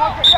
Okay, yeah.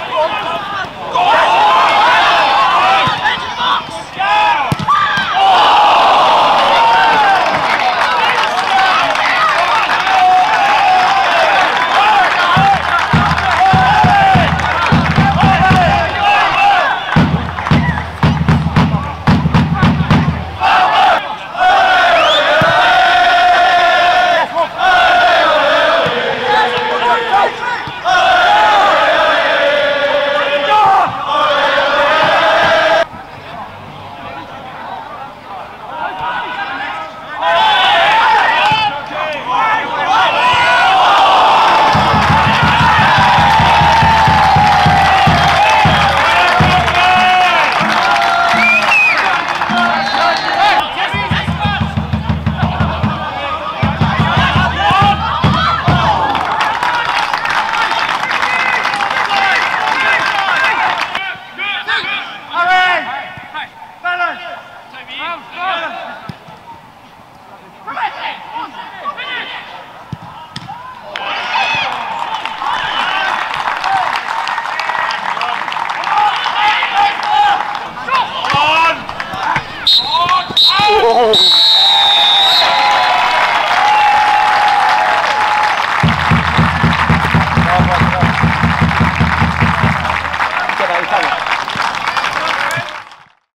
Oh!